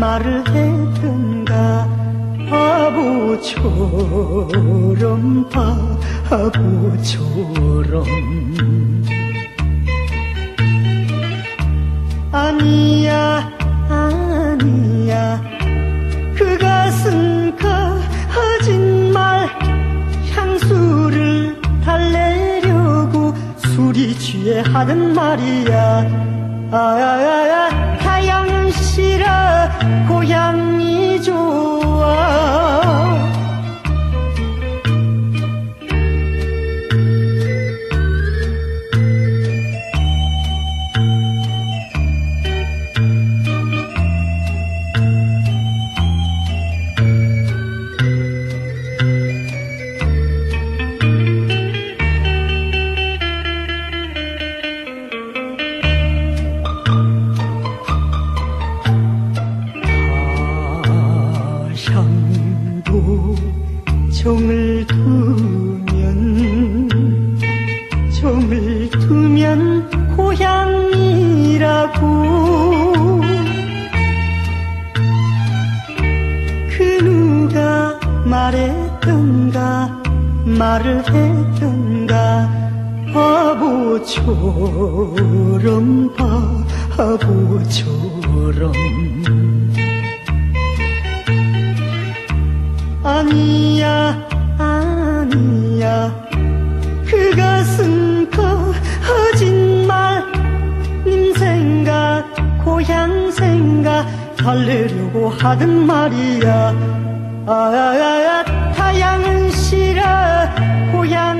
말을 했던가? 바보처럼 바보처럼 아니야 아니야. 그 가슴 거짓말. 향수를 달래려고 술이 취해 하는 말이야. 아야야야 고향이 좋 말을 했던가 바보처럼 바보처럼 아니야 아니야 그 가슴 거짓말 님 생각 고향 생각 달래려고 하던 말이야 아야야야 타양은 싫어 고향이 좋아